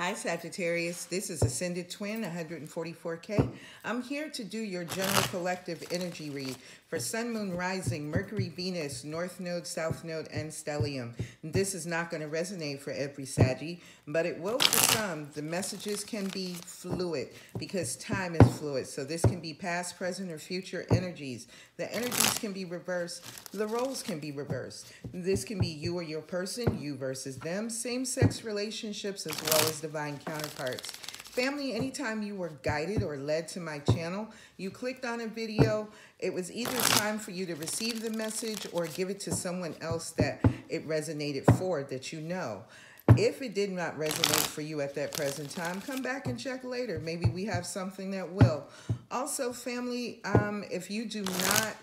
Hi Sagittarius, this is Ascended Twin 144K. I'm here to do your general collective energy read for Sun, Moon, Rising, Mercury, Venus, North Node, South Node, and Stellium. This is not going to resonate for every Saggy, but it will for some. The messages can be fluid because time is fluid. So this can be past, present, or future energies. The energies can be reversed. The roles can be reversed. This can be you or your person, you versus them, same-sex relationships, as well as divine counterparts. Family, anytime you were guided or led to my channel, you clicked on a video, it was either time for you to receive the message or give it to someone else that it resonated for that you know. If it did not resonate for you at that present time, come back and check later. Maybe we have something that will. Also, family, um, if you do not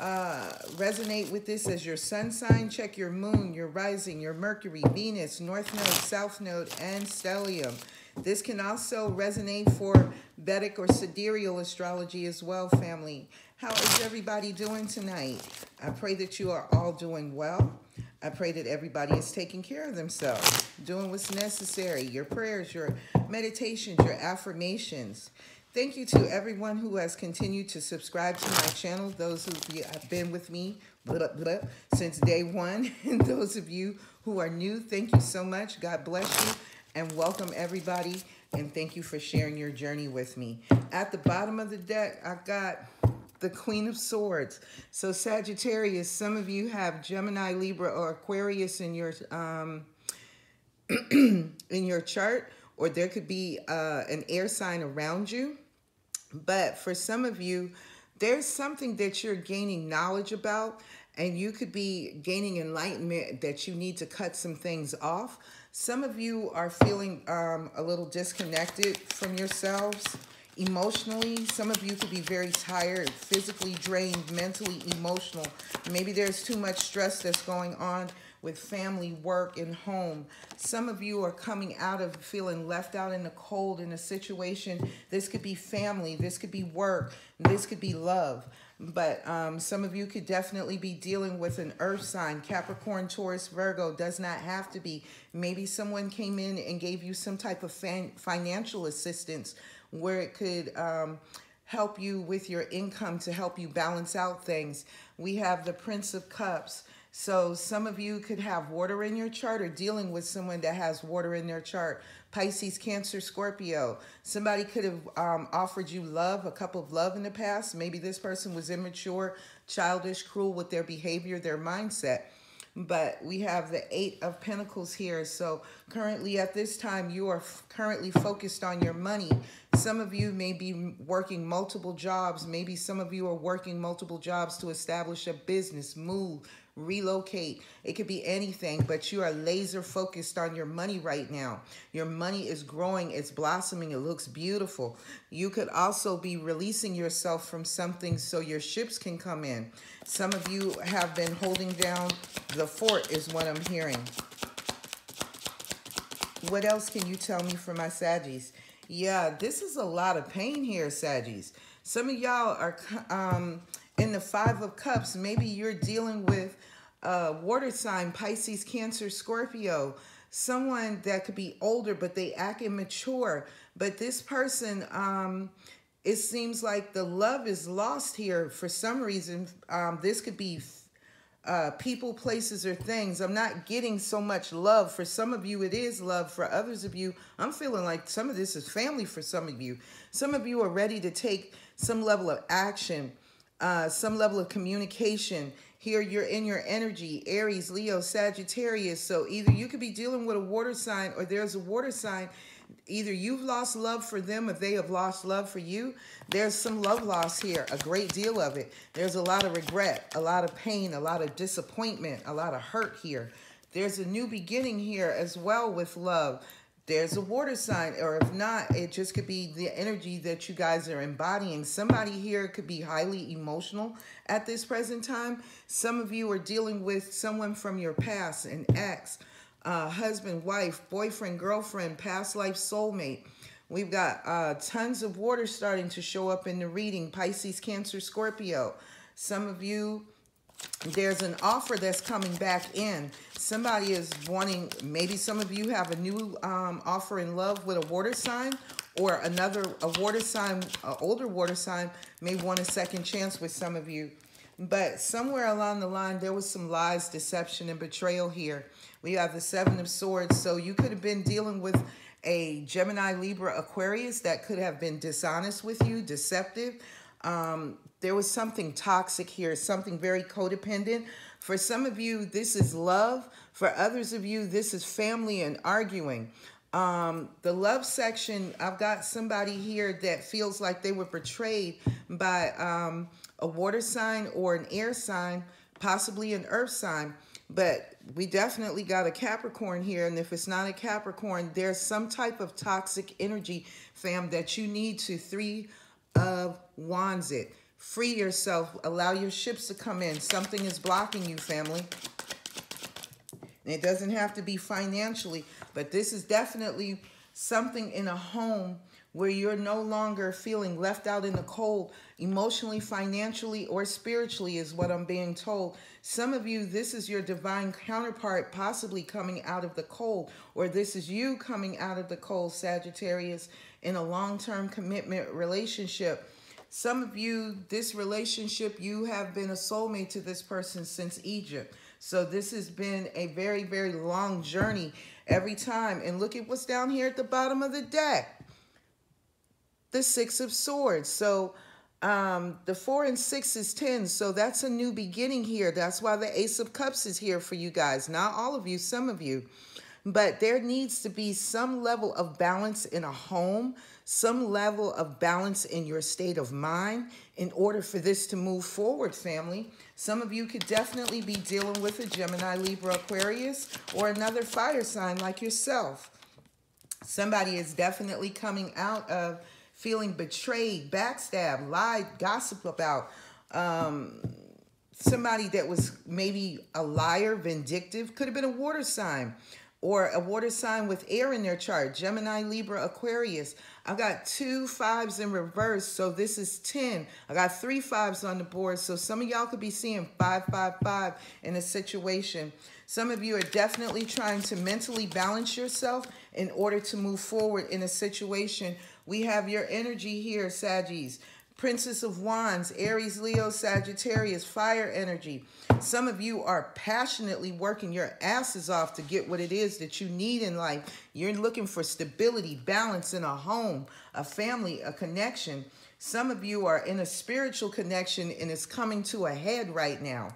uh, resonate with this as your sun sign, check your moon, your rising, your Mercury, Venus, North Node, South Node, and Stellium. This can also resonate for Vedic or sidereal astrology as well, family. How is everybody doing tonight? I pray that you are all doing well. I pray that everybody is taking care of themselves, doing what's necessary, your prayers, your meditations, your affirmations. Thank you to everyone who has continued to subscribe to my channel, those who have been with me blah, blah, since day one, and those of you who are new, thank you so much. God bless you and welcome everybody and thank you for sharing your journey with me. At the bottom of the deck, I've got the Queen of Swords. So Sagittarius, some of you have Gemini, Libra, or Aquarius in your um, in your chart, or there could be uh, an air sign around you. But for some of you, there's something that you're gaining knowledge about, and you could be gaining enlightenment that you need to cut some things off. Some of you are feeling um, a little disconnected from yourselves emotionally. Some of you could be very tired, physically drained, mentally, emotional. Maybe there's too much stress that's going on with family, work, and home. Some of you are coming out of feeling left out in the cold in a situation. This could be family, this could be work, this could be love. But um, some of you could definitely be dealing with an earth sign, Capricorn, Taurus, Virgo, does not have to be. Maybe someone came in and gave you some type of financial assistance where it could um, help you with your income to help you balance out things. We have the Prince of Cups. So some of you could have water in your chart or dealing with someone that has water in their chart. Pisces, Cancer, Scorpio. Somebody could have um, offered you love, a cup of love in the past. Maybe this person was immature, childish, cruel with their behavior, their mindset. But we have the Eight of Pentacles here. So currently at this time, you are currently focused on your money. Some of you may be working multiple jobs. Maybe some of you are working multiple jobs to establish a business, move, relocate. It could be anything, but you are laser focused on your money right now. Your money is growing, it's blossoming, it looks beautiful. You could also be releasing yourself from something so your ships can come in. Some of you have been holding down the fort is what I'm hearing. What else can you tell me for my Saggies? Yeah, this is a lot of pain here, Saggies. Some of y'all are um, in the Five of Cups. Maybe you're dealing with uh, water sign, Pisces, Cancer, Scorpio, someone that could be older, but they act immature. But this person, um, it seems like the love is lost here for some reason. Um, this could be uh, people, places, or things. I'm not getting so much love. For some of you, it is love. For others of you, I'm feeling like some of this is family for some of you. Some of you are ready to take some level of action, uh, some level of communication, here you're in your energy, Aries, Leo, Sagittarius. So either you could be dealing with a water sign or there's a water sign. Either you've lost love for them or they have lost love for you. There's some love loss here, a great deal of it. There's a lot of regret, a lot of pain, a lot of disappointment, a lot of hurt here. There's a new beginning here as well with love there's a water sign or if not it just could be the energy that you guys are embodying. Somebody here could be highly emotional at this present time. Some of you are dealing with someone from your past an ex uh, husband wife boyfriend girlfriend past life soulmate. We've got uh, tons of water starting to show up in the reading. Pisces cancer scorpio. Some of you there's an offer that's coming back in. Somebody is wanting, maybe some of you have a new um, offer in love with a water sign or another, a water sign, an older water sign may want a second chance with some of you. But somewhere along the line, there was some lies, deception, and betrayal here. We have the Seven of Swords. So you could have been dealing with a Gemini, Libra, Aquarius that could have been dishonest with you, deceptive. Um, there was something toxic here, something very codependent. For some of you, this is love. For others of you, this is family and arguing. Um, the love section, I've got somebody here that feels like they were betrayed by um, a water sign or an air sign, possibly an earth sign. But we definitely got a Capricorn here. And if it's not a Capricorn, there's some type of toxic energy, fam, that you need to three of wands it. Free yourself. Allow your ships to come in. Something is blocking you, family. it doesn't have to be financially. But this is definitely something in a home where you're no longer feeling left out in the cold emotionally, financially, or spiritually is what I'm being told. Some of you, this is your divine counterpart possibly coming out of the cold, or this is you coming out of the cold, Sagittarius, in a long-term commitment relationship. Some of you, this relationship, you have been a soulmate to this person since Egypt. So this has been a very, very long journey every time. And look at what's down here at the bottom of the deck. The Six of Swords. So um, the four and six is 10. So that's a new beginning here. That's why the Ace of Cups is here for you guys. Not all of you, some of you. But there needs to be some level of balance in a home, some level of balance in your state of mind in order for this to move forward, family. Some of you could definitely be dealing with a Gemini, Libra, Aquarius, or another fire sign like yourself. Somebody is definitely coming out of feeling betrayed, backstabbed, lied, gossip about. Um, somebody that was maybe a liar, vindictive, could have been a water sign or a water sign with air in their chart, Gemini, Libra, Aquarius. I've got two fives in reverse, so this is 10. I got three fives on the board, so some of y'all could be seeing 555 in a situation. Some of you are definitely trying to mentally balance yourself in order to move forward in a situation. We have your energy here, Saggies. Princess of Wands, Aries, Leo, Sagittarius, fire energy. Some of you are passionately working your asses off to get what it is that you need in life. You're looking for stability, balance in a home, a family, a connection. Some of you are in a spiritual connection and it's coming to a head right now.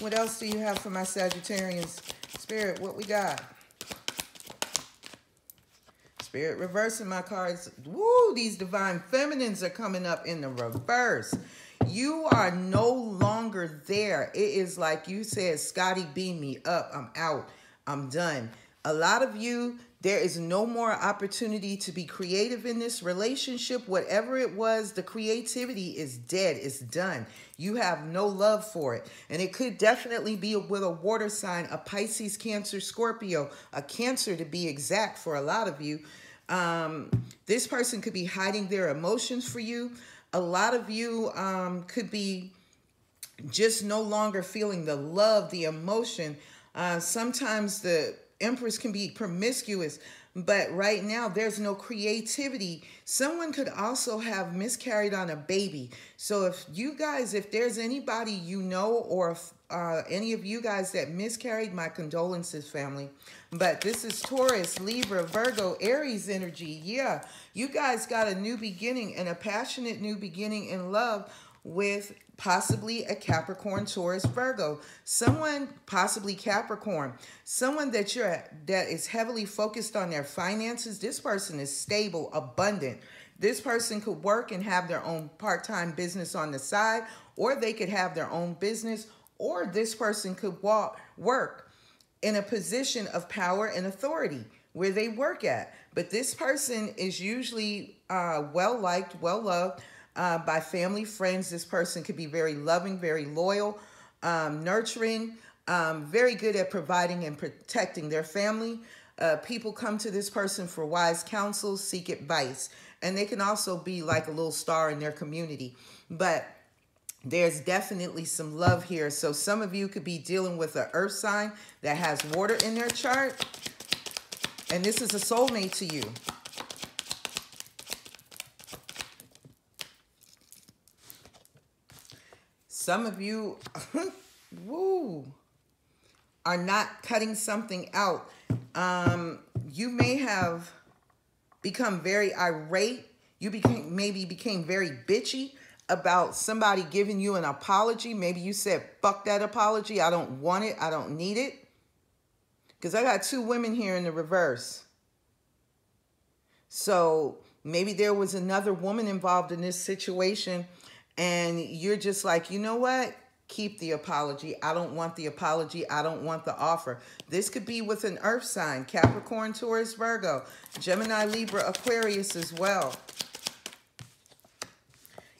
What else do you have for my Sagittarians? Spirit, what we got? Spirit reversing my cards. Woo, these divine feminines are coming up in the reverse. You are no longer there. It is like you said, Scotty, beam me up. I'm out. I'm done. A lot of you, there is no more opportunity to be creative in this relationship. Whatever it was, the creativity is dead. It's done. You have no love for it. And it could definitely be with a water sign, a Pisces, Cancer, Scorpio, a Cancer to be exact for a lot of you. Um, this person could be hiding their emotions for you. A lot of you um, could be just no longer feeling the love, the emotion. Uh, sometimes the Empress can be promiscuous, but right now there's no creativity. Someone could also have miscarried on a baby. So if you guys, if there's anybody you know or if, uh, any of you guys that miscarried, my condolences, family. But this is Taurus, Libra, Virgo, Aries energy. Yeah, you guys got a new beginning and a passionate new beginning in love with possibly a Capricorn, Taurus, Virgo. Someone, possibly Capricorn. Someone that you're that is heavily focused on their finances. This person is stable, abundant. This person could work and have their own part-time business on the side, or they could have their own business, or this person could walk, work in a position of power and authority where they work at. But this person is usually uh, well liked, well loved uh, by family, friends. This person could be very loving, very loyal, um, nurturing, um, very good at providing and protecting their family. Uh, people come to this person for wise counsel, seek advice. and they can also be like a little star in their community. But there's definitely some love here. So some of you could be dealing with an earth sign that has water in their chart. And this is a soulmate to you. Some of you, woo, are not cutting something out. Um, you may have become very irate. You became maybe became very bitchy about somebody giving you an apology. Maybe you said, fuck that apology. I don't want it. I don't need it. Because I got two women here in the reverse. So maybe there was another woman involved in this situation and you're just like, you know what? Keep the apology. I don't want the apology. I don't want the offer. This could be with an earth sign, Capricorn, Taurus, Virgo, Gemini, Libra, Aquarius as well.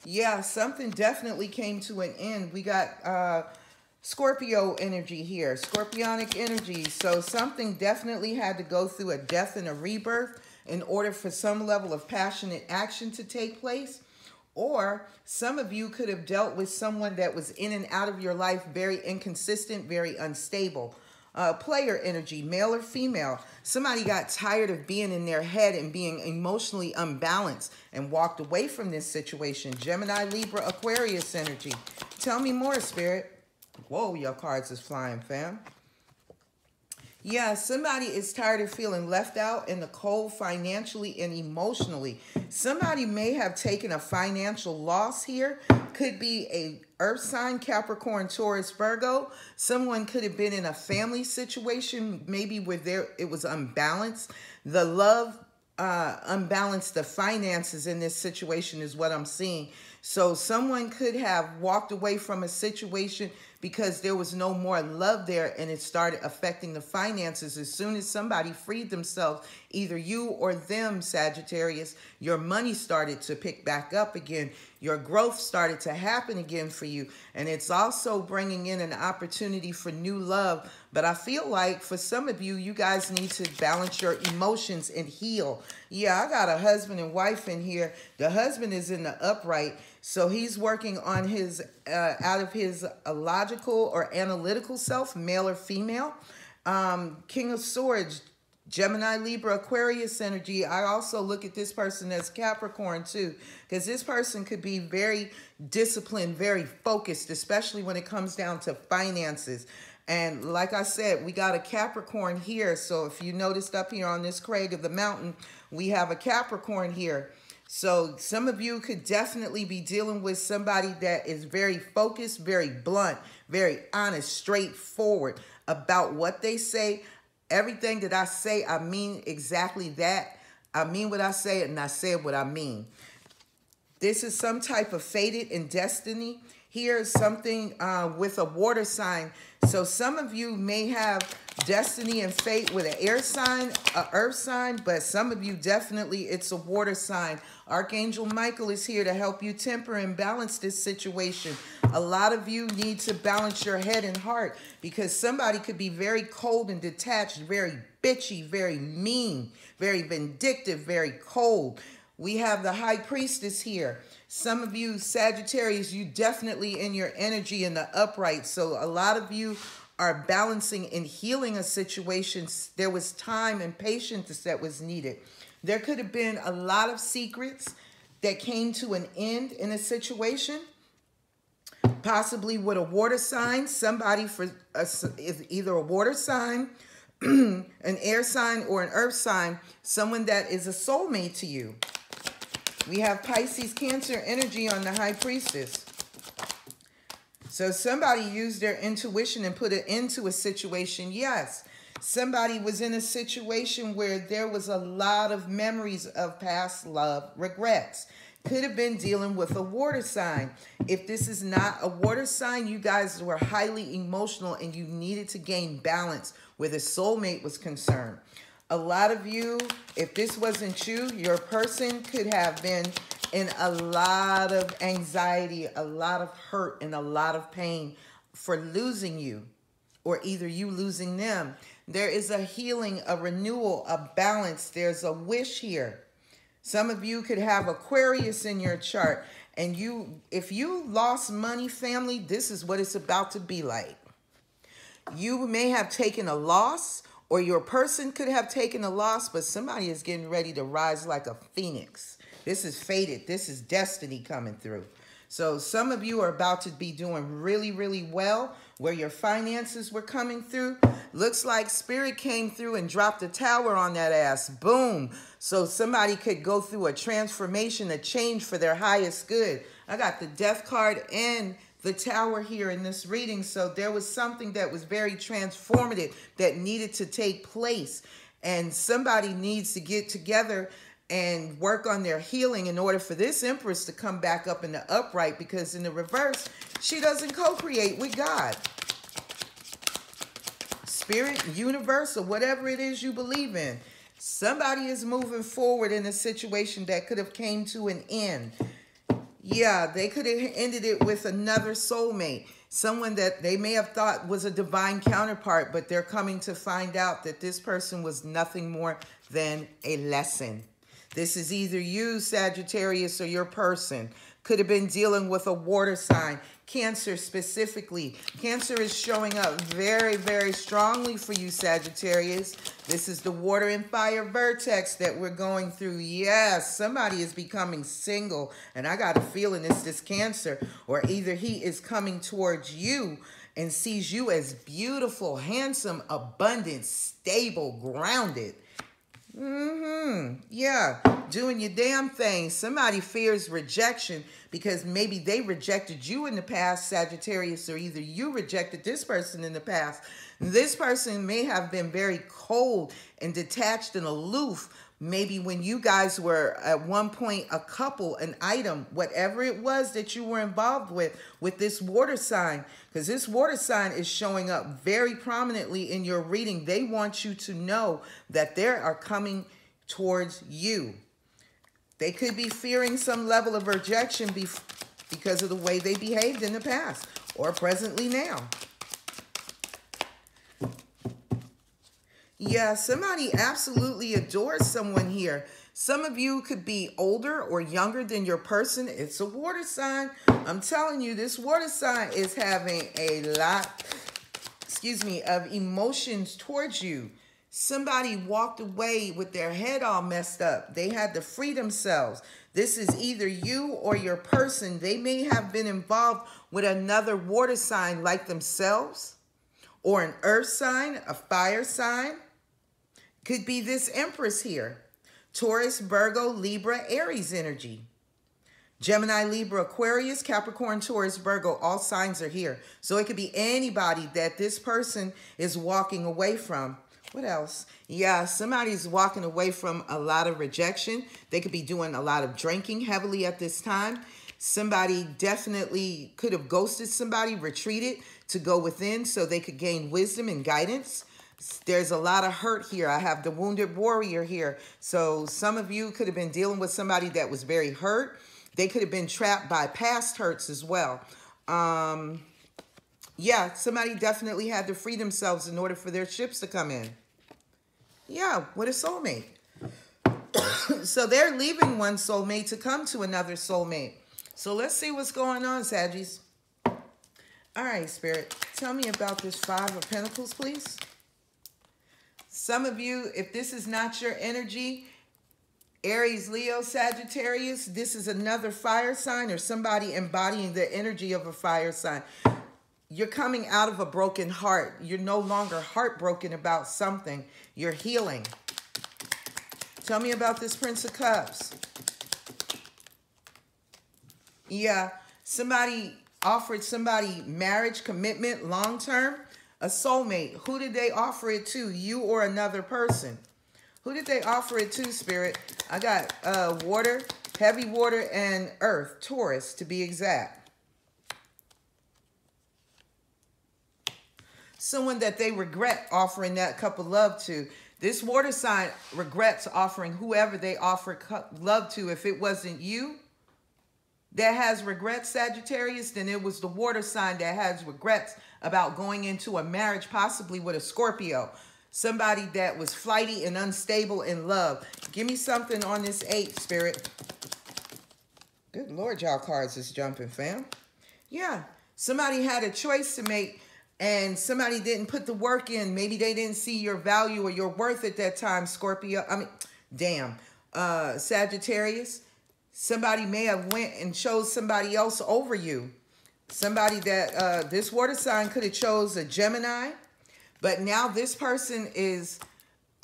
Yeah, something definitely came to an end. We got uh, Scorpio energy here, Scorpionic energy. So something definitely had to go through a death and a rebirth in order for some level of passionate action to take place. Or some of you could have dealt with someone that was in and out of your life, very inconsistent, very unstable. Uh, player energy, male or female. Somebody got tired of being in their head and being emotionally unbalanced and walked away from this situation. Gemini, Libra, Aquarius energy. Tell me more, Spirit. Whoa, your cards is flying, fam. Yeah, somebody is tired of feeling left out in the cold financially and emotionally. Somebody may have taken a financial loss here. Could be a earth sign, Capricorn, Taurus, Virgo. Someone could have been in a family situation, maybe where there it was unbalanced. The love uh, unbalanced the finances in this situation is what I'm seeing. So someone could have walked away from a situation because there was no more love there and it started affecting the finances. As soon as somebody freed themselves, either you or them, Sagittarius, your money started to pick back up again. Your growth started to happen again for you. And it's also bringing in an opportunity for new love. But I feel like for some of you, you guys need to balance your emotions and heal. Yeah, I got a husband and wife in here. The husband is in the upright so he's working on his, uh, out of his logical or analytical self, male or female. Um, King of Swords, Gemini, Libra, Aquarius energy. I also look at this person as Capricorn too, because this person could be very disciplined, very focused, especially when it comes down to finances. And like I said, we got a Capricorn here. So if you noticed up here on this crag of the mountain, we have a Capricorn here. So some of you could definitely be dealing with somebody that is very focused, very blunt, very honest, straightforward about what they say. Everything that I say, I mean exactly that. I mean what I say and I say what I mean. This is some type of fated in destiny. Here's something uh, with a water sign. So some of you may have destiny and fate with an air sign, a earth sign, but some of you definitely it's a water sign. Archangel Michael is here to help you temper and balance this situation. A lot of you need to balance your head and heart because somebody could be very cold and detached, very bitchy, very mean, very vindictive, very cold. We have the high priestess here. Some of you Sagittarius, you definitely in your energy in the upright. So a lot of you are balancing and healing a situation. There was time and patience that was needed. There could have been a lot of secrets that came to an end in a situation. Possibly with a water sign, somebody for a, either a water sign, an air sign, or an earth sign, someone that is a soulmate to you. We have Pisces Cancer energy on the High Priestess. So somebody used their intuition and put it into a situation. Yes, somebody was in a situation where there was a lot of memories of past love, regrets. Could have been dealing with a water sign. If this is not a water sign, you guys were highly emotional and you needed to gain balance where the soulmate was concerned. A lot of you, if this wasn't you, your person could have been in a lot of anxiety, a lot of hurt, and a lot of pain for losing you or either you losing them. There is a healing, a renewal, a balance. There's a wish here. Some of you could have Aquarius in your chart. And you, if you lost money, family, this is what it's about to be like. You may have taken a loss, or your person could have taken a loss, but somebody is getting ready to rise like a phoenix. This is fated. This is destiny coming through. So some of you are about to be doing really, really well where your finances were coming through. Looks like spirit came through and dropped a tower on that ass. Boom. So somebody could go through a transformation, a change for their highest good. I got the death card and the tower here in this reading. So there was something that was very transformative that needed to take place. And somebody needs to get together and work on their healing in order for this empress to come back up in the upright because in the reverse, she doesn't co-create with God. Spirit, universe, or whatever it is you believe in. Somebody is moving forward in a situation that could have came to an end. Yeah, they could have ended it with another soulmate. Someone that they may have thought was a divine counterpart, but they're coming to find out that this person was nothing more than a lesson. This is either you, Sagittarius, or your person. Could have been dealing with a water sign. Cancer specifically. Cancer is showing up very, very strongly for you, Sagittarius. This is the water and fire vertex that we're going through. Yes, somebody is becoming single. And I got a feeling it's this Cancer. Or either he is coming towards you and sees you as beautiful, handsome, abundant, stable, grounded. Mm-hmm. Yeah. Doing your damn thing. Somebody fears rejection because maybe they rejected you in the past, Sagittarius, or either you rejected this person in the past. This person may have been very cold and detached and aloof maybe when you guys were at one point a couple, an item, whatever it was that you were involved with, with this water sign, because this water sign is showing up very prominently in your reading. They want you to know that they are coming towards you. They could be fearing some level of rejection because of the way they behaved in the past or presently now. Yeah, somebody absolutely adores someone here. Some of you could be older or younger than your person. It's a water sign. I'm telling you, this water sign is having a lot, excuse me, of emotions towards you. Somebody walked away with their head all messed up. They had to free themselves. This is either you or your person. They may have been involved with another water sign like themselves or an earth sign, a fire sign could be this Empress here. Taurus, Virgo, Libra, Aries energy. Gemini, Libra, Aquarius, Capricorn, Taurus, Virgo, all signs are here. So it could be anybody that this person is walking away from. What else? Yeah, somebody's walking away from a lot of rejection. They could be doing a lot of drinking heavily at this time. Somebody definitely could have ghosted somebody, retreated to go within so they could gain wisdom and guidance there's a lot of hurt here. I have the wounded warrior here. So some of you could have been dealing with somebody that was very hurt. They could have been trapped by past hurts as well. Um, yeah, somebody definitely had to free themselves in order for their ships to come in. Yeah, with a soulmate. so they're leaving one soulmate to come to another soulmate. So let's see what's going on, Saggies. All right, Spirit. Tell me about this Five of Pentacles, please. Some of you, if this is not your energy, Aries, Leo, Sagittarius, this is another fire sign or somebody embodying the energy of a fire sign. You're coming out of a broken heart. You're no longer heartbroken about something. You're healing. Tell me about this Prince of Cups. Yeah, somebody offered somebody marriage commitment long term a soulmate. Who did they offer it to? You or another person? Who did they offer it to, Spirit? I got uh, water, heavy water, and earth, Taurus to be exact. Someone that they regret offering that cup of love to. This water sign regrets offering whoever they offer love to. If it wasn't you that has regrets, Sagittarius, then it was the water sign that has regrets about going into a marriage, possibly with a Scorpio. somebody that was flighty and unstable in love. Give me something on this eight, Spirit. Good Lord, y'all cards is jumping, fam. Yeah, somebody had a choice to make and somebody didn't put the work in. Maybe they didn't see your value or your worth at that time, Scorpio. I mean, damn. Uh, Sagittarius, somebody may have went and chose somebody else over you. Somebody that uh, this water sign could have chose a Gemini, but now this person is,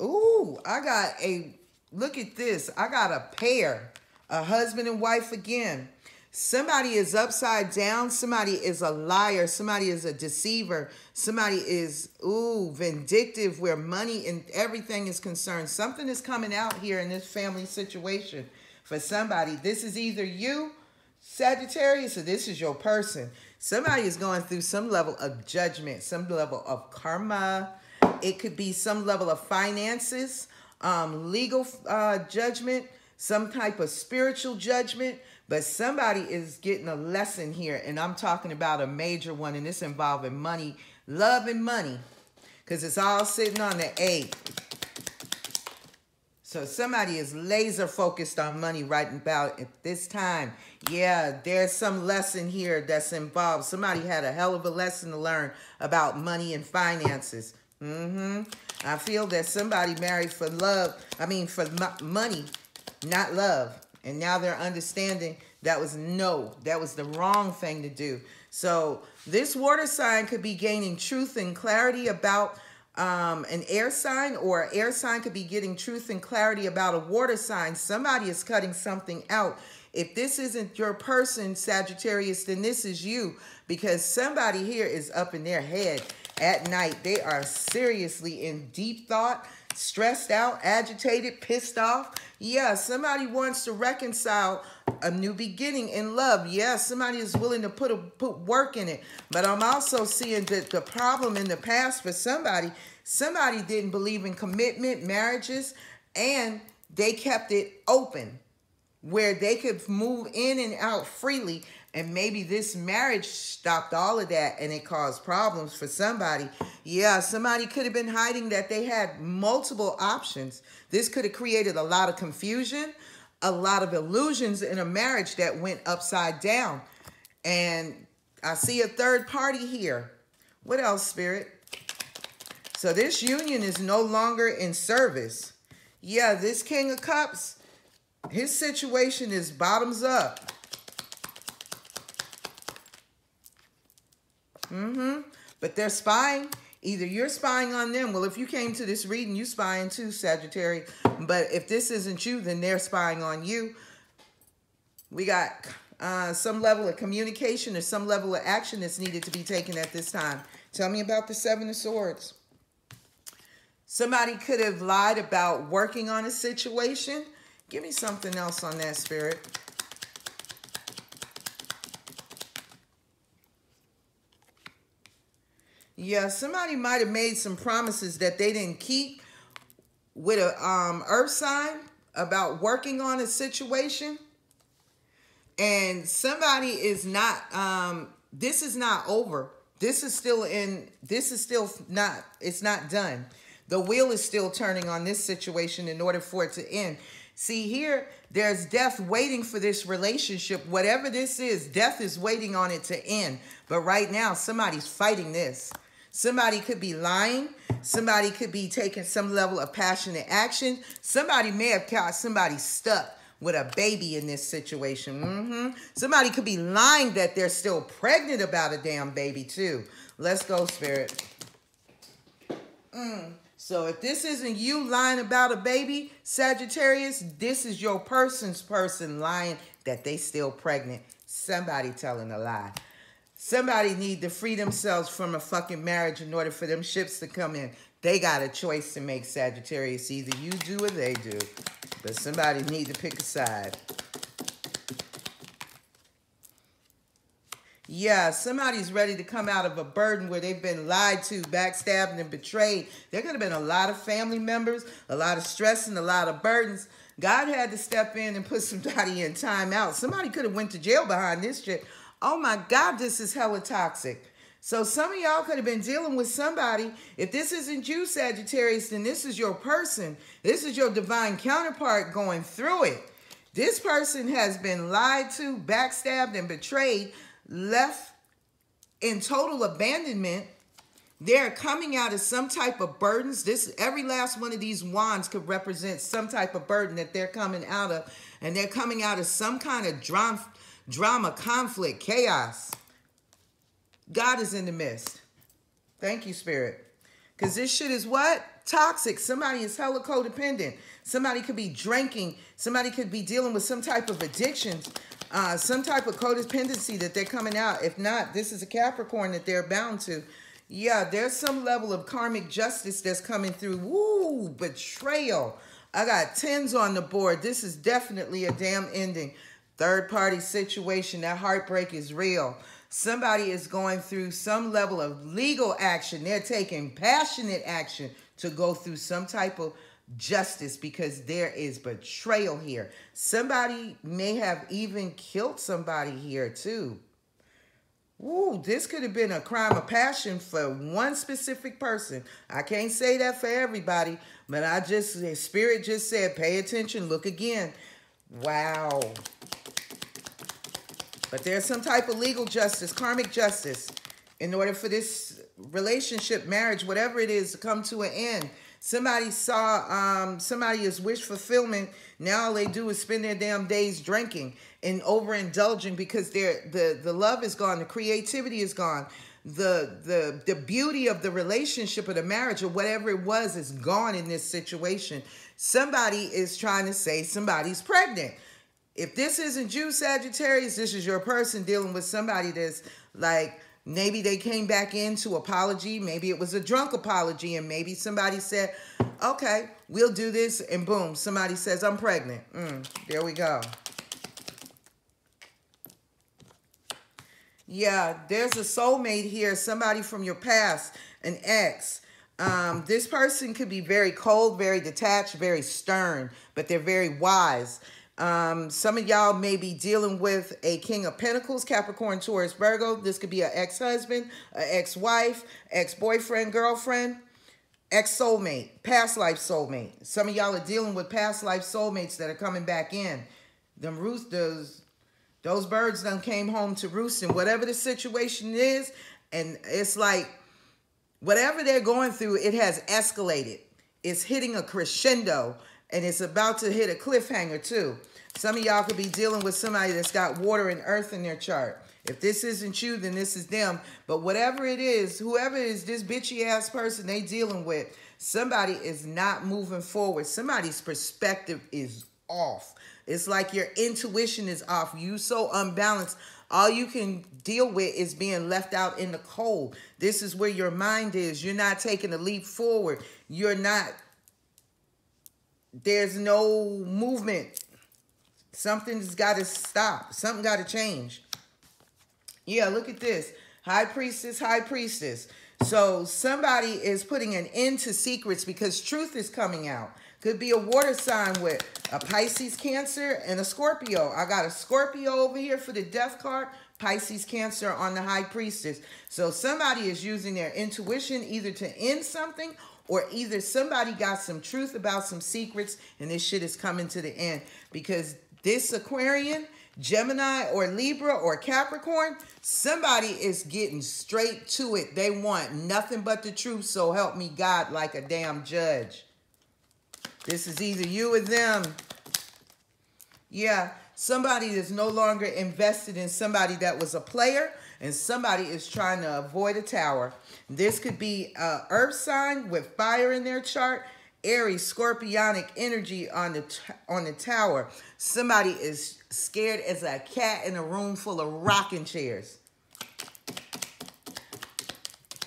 ooh, I got a, look at this. I got a pair, a husband and wife again. Somebody is upside down. Somebody is a liar. Somebody is a deceiver. Somebody is, ooh, vindictive where money and everything is concerned. Something is coming out here in this family situation for somebody. This is either you Sagittarius, or this is your person. Somebody is going through some level of judgment, some level of karma. It could be some level of finances, um, legal uh, judgment, some type of spiritual judgment. But somebody is getting a lesson here, and I'm talking about a major one, and it's involving money, love and money, because it's all sitting on the eight. So somebody is laser focused on money right about at this time. Yeah, there's some lesson here that's involved. Somebody had a hell of a lesson to learn about money and finances. Mm-hmm. I feel that somebody married for love. I mean, for money, not love. And now they're understanding that was no, that was the wrong thing to do. So this water sign could be gaining truth and clarity about um, an air sign or air sign could be getting truth and clarity about a water sign. Somebody is cutting something out. If this isn't your person, Sagittarius, then this is you because somebody here is up in their head at night. They are seriously in deep thought, stressed out, agitated, pissed off. Yeah, somebody wants to reconcile a new beginning in love. Yes, yeah, somebody is willing to put a, put work in it. But I'm also seeing that the problem in the past for somebody, somebody didn't believe in commitment, marriages, and they kept it open where they could move in and out freely. And maybe this marriage stopped all of that and it caused problems for somebody. Yeah, somebody could have been hiding that they had multiple options. This could have created a lot of confusion a lot of illusions in a marriage that went upside down. And I see a third party here. What else, Spirit? So this union is no longer in service. Yeah, this King of Cups, his situation is bottoms up. Mm-hmm. But they're spying. Either you're spying on them. Well, if you came to this reading, you spying too, Sagittarius. But if this isn't you, then they're spying on you. We got uh, some level of communication or some level of action that's needed to be taken at this time. Tell me about the Seven of Swords. Somebody could have lied about working on a situation. Give me something else on that, Spirit. Yeah, somebody might have made some promises that they didn't keep with a um, earth sign about working on a situation. And somebody is not, um, this is not over. This is still in, this is still not, it's not done. The wheel is still turning on this situation in order for it to end. See here, there's death waiting for this relationship. Whatever this is, death is waiting on it to end. But right now, somebody's fighting this. Somebody could be lying. Somebody could be taking some level of passionate action. Somebody may have got somebody stuck with a baby in this situation. Mm -hmm. Somebody could be lying that they're still pregnant about a damn baby too. Let's go, Spirit. Mm. So if this isn't you lying about a baby, Sagittarius, this is your person's person lying that they still pregnant. Somebody telling a lie. Somebody need to free themselves from a fucking marriage in order for them ships to come in. They got a choice to make, Sagittarius. Either you do or they do. But somebody need to pick a side. Yeah, somebody's ready to come out of a burden where they've been lied to, backstabbed, and betrayed. There could have been a lot of family members, a lot of stress, and a lot of burdens. God had to step in and put somebody in time out. Somebody could have went to jail behind this shit Oh my God, this is hella toxic. So some of y'all could have been dealing with somebody. If this isn't you, Sagittarius, then this is your person. This is your divine counterpart going through it. This person has been lied to, backstabbed, and betrayed, left in total abandonment. They're coming out of some type of burdens. This every last one of these wands could represent some type of burden that they're coming out of, and they're coming out of some kind of drama, drama, conflict, chaos. God is in the midst. Thank you, Spirit. Because this shit is what? Toxic. Somebody is hella codependent. Somebody could be drinking. Somebody could be dealing with some type of addiction, uh, some type of codependency that they're coming out. If not, this is a Capricorn that they're bound to. Yeah, there's some level of karmic justice that's coming through. Woo, betrayal. I got tens on the board. This is definitely a damn ending. Third party situation. That heartbreak is real. Somebody is going through some level of legal action. They're taking passionate action to go through some type of justice because there is betrayal here. Somebody may have even killed somebody here too. Ooh, this could have been a crime of passion for one specific person. I can't say that for everybody, but I just, spirit just said, pay attention, look again. Wow. But there's some type of legal justice, karmic justice, in order for this relationship, marriage, whatever it is, to come to an end. Somebody saw um, somebody is wish fulfillment. Now all they do is spend their damn days drinking and overindulging because the the love is gone, the creativity is gone, the the the beauty of the relationship or the marriage or whatever it was is gone in this situation. Somebody is trying to say somebody's pregnant. If this isn't you, Sagittarius, this is your person dealing with somebody that's like, maybe they came back into apology. Maybe it was a drunk apology. And maybe somebody said, okay, we'll do this. And boom, somebody says, I'm pregnant. Mm, there we go. Yeah, there's a soulmate here, somebody from your past, an ex. Um, this person could be very cold, very detached, very stern, but they're very wise. Um, some of y'all may be dealing with a King of Pentacles, Capricorn, Taurus, Virgo. This could be an ex-husband, an ex-wife, ex-boyfriend, girlfriend, ex-soulmate, past life soulmate. Some of y'all are dealing with past life soulmates that are coming back in. Them roost, those, those birds done came home to roost and whatever the situation is, and it's like, whatever they're going through, it has escalated. It's hitting a crescendo and it's about to hit a cliffhanger too. Some of y'all could be dealing with somebody that's got water and earth in their chart. If this isn't you, then this is them. But whatever it is, whoever is this bitchy ass person they dealing with, somebody is not moving forward. Somebody's perspective is off. It's like your intuition is off. You so unbalanced. All you can deal with is being left out in the cold. This is where your mind is. You're not taking a leap forward. You're not there's no movement. Something's got to stop. Something got to change. Yeah, look at this. High priestess, high priestess. So somebody is putting an end to secrets because truth is coming out. Could be a water sign with a Pisces, Cancer, and a Scorpio. I got a Scorpio over here for the death card. Pisces, Cancer on the high priestess. So somebody is using their intuition either to end something or either somebody got some truth about some secrets and this shit is coming to the end because this Aquarian, Gemini or Libra or Capricorn, somebody is getting straight to it. They want nothing but the truth, so help me God like a damn judge. This is either you or them. Yeah, somebody is no longer invested in somebody that was a player and somebody is trying to avoid a tower. This could be a earth sign with fire in their chart, Aries, scorpionic energy on the on the tower. Somebody is scared as a cat in a room full of rocking chairs.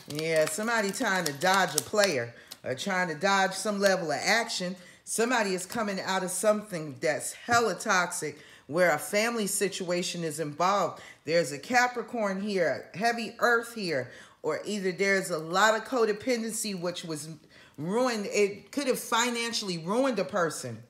Yeah, somebody trying to dodge a player or trying to dodge some level of action. Somebody is coming out of something that's hella toxic where a family situation is involved. There's a Capricorn here, heavy earth here, or either there's a lot of codependency which was ruined. It could have financially ruined a person.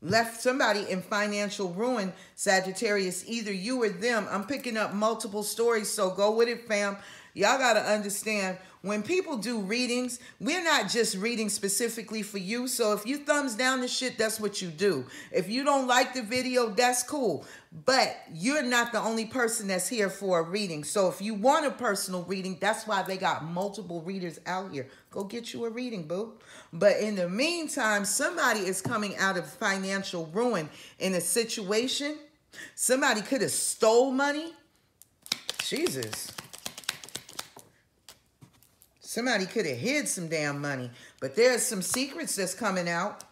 Left somebody in financial ruin, Sagittarius, either you or them. I'm picking up multiple stories, so go with it, fam. y'all got to understand when people do readings, we're not just reading specifically for you. So if you thumbs down the shit, that's what you do. If you don't like the video, that's cool. But you're not the only person that's here for a reading. So if you want a personal reading, that's why they got multiple readers out here. Go get you a reading, boo. But in the meantime, somebody is coming out of financial ruin in a situation. Somebody could have stole money. Jesus. Somebody could have hid some damn money. But there's some secrets that's coming out.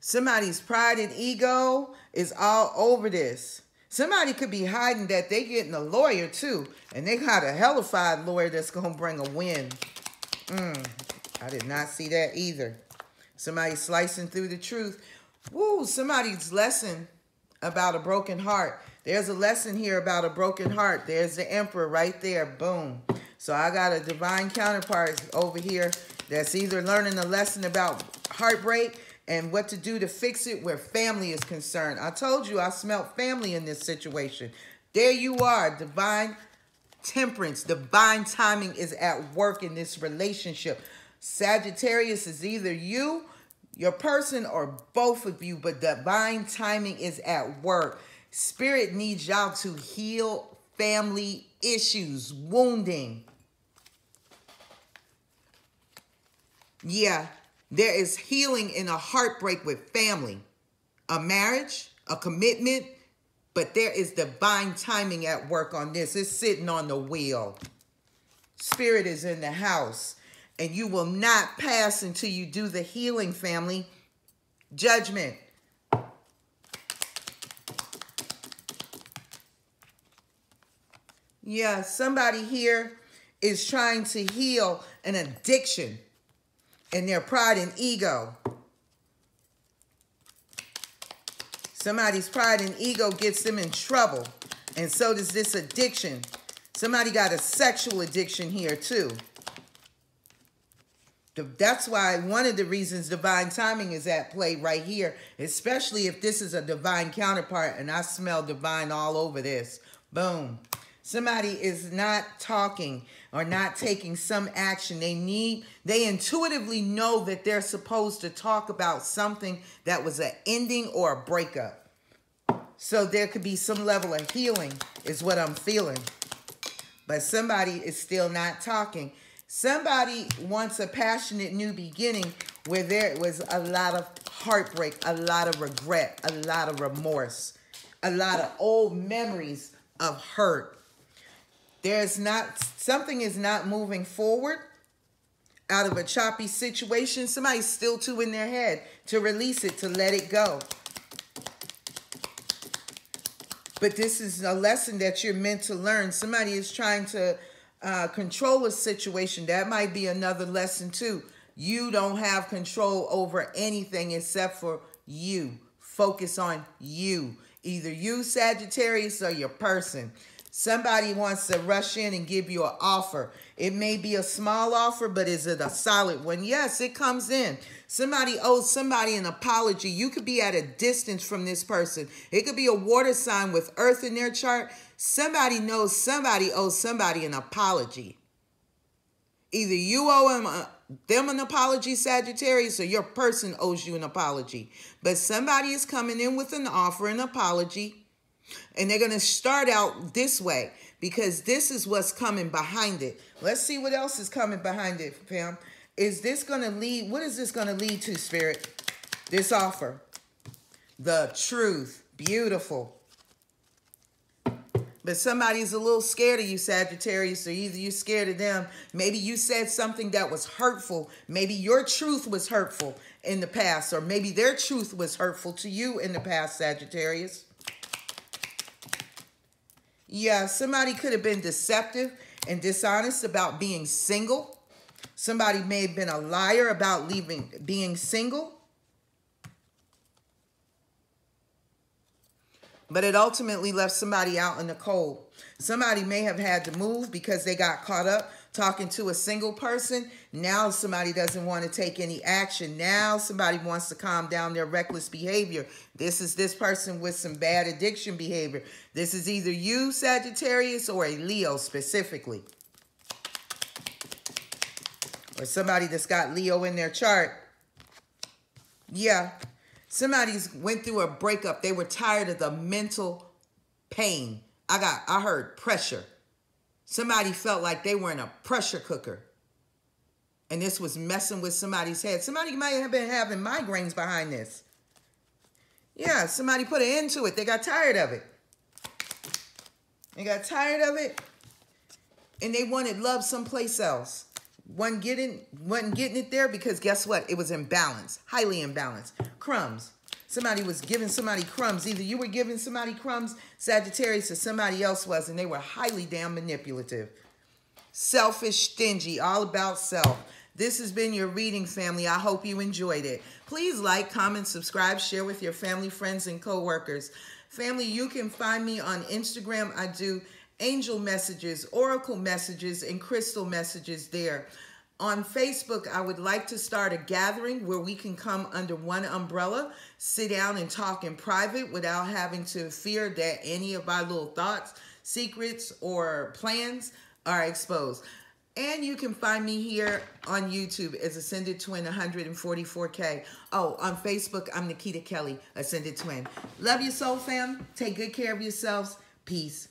Somebody's pride and ego is all over this. Somebody could be hiding that they getting a lawyer too. And they got a hellified lawyer that's to bring a win. Mm, I did not see that either. Somebody slicing through the truth. Woo, somebody's lesson about a broken heart. There's a lesson here about a broken heart. There's the emperor right there. Boom. So I got a divine counterpart over here that's either learning a lesson about heartbreak and what to do to fix it where family is concerned. I told you I smelt family in this situation. There you are, divine temperance. Divine timing is at work in this relationship. Sagittarius is either you, your person, or both of you, but divine timing is at work. Spirit needs y'all to heal family issues, wounding. Yeah, there is healing in a heartbreak with family, a marriage, a commitment, but there is divine timing at work on this. It's sitting on the wheel. Spirit is in the house, and you will not pass until you do the healing, family. Judgment. Yeah, somebody here is trying to heal an addiction and their pride and ego. Somebody's pride and ego gets them in trouble. And so does this addiction. Somebody got a sexual addiction here too. That's why one of the reasons divine timing is at play right here, especially if this is a divine counterpart and I smell divine all over this. Boom. Somebody is not talking or not taking some action. They need, they intuitively know that they're supposed to talk about something that was an ending or a breakup. So there could be some level of healing is what I'm feeling. But somebody is still not talking. Somebody wants a passionate new beginning where there was a lot of heartbreak, a lot of regret, a lot of remorse, a lot of old memories of hurt there's not, something is not moving forward out of a choppy situation. Somebody's still too in their head to release it, to let it go. But this is a lesson that you're meant to learn. Somebody is trying to uh, control a situation. That might be another lesson too. You don't have control over anything except for you. Focus on you. Either you, Sagittarius, or your person. Somebody wants to rush in and give you an offer. It may be a small offer, but is it a solid one? Yes, it comes in. Somebody owes somebody an apology. You could be at a distance from this person. It could be a water sign with earth in their chart. Somebody knows somebody owes somebody an apology. Either you owe them, a, them an apology, Sagittarius, or your person owes you an apology. But somebody is coming in with an offer, an apology, and they're going to start out this way because this is what's coming behind it. Let's see what else is coming behind it, fam. Is this going to lead, what is this going to lead to, Spirit? This offer. The truth. Beautiful. But somebody's a little scared of you, Sagittarius, or either you're scared of them. Maybe you said something that was hurtful. Maybe your truth was hurtful in the past, or maybe their truth was hurtful to you in the past, Sagittarius. Yeah, somebody could have been deceptive and dishonest about being single. Somebody may have been a liar about leaving being single. But it ultimately left somebody out in the cold. Somebody may have had to move because they got caught up talking to a single person. Now somebody doesn't want to take any action. Now somebody wants to calm down their reckless behavior. This is this person with some bad addiction behavior. This is either you, Sagittarius, or a Leo specifically. or somebody that's got Leo in their chart. Yeah, somebody's went through a breakup. They were tired of the mental pain. I got, I heard pressure. Somebody felt like they were in a pressure cooker. And this was messing with somebody's head. Somebody might have been having migraines behind this. Yeah, somebody put an end to it. They got tired of it. They got tired of it. And they wanted love someplace else. Wasn't getting, wasn't getting it there because guess what? It was imbalanced, highly imbalanced. Crumbs. Somebody was giving somebody crumbs. Either you were giving somebody crumbs, Sagittarius, or somebody else was, and they were highly damn manipulative. Selfish, stingy, all about self. This has been your reading, family. I hope you enjoyed it. Please like, comment, subscribe, share with your family, friends, and co-workers. Family, you can find me on Instagram. I do angel messages, oracle messages, and crystal messages there. On Facebook, I would like to start a gathering where we can come under one umbrella, sit down and talk in private without having to fear that any of our little thoughts, secrets, or plans are exposed. And you can find me here on YouTube as Ascended Twin 144K. Oh, on Facebook, I'm Nikita Kelly, Ascended Twin. Love you, Soul Fam. Take good care of yourselves. Peace.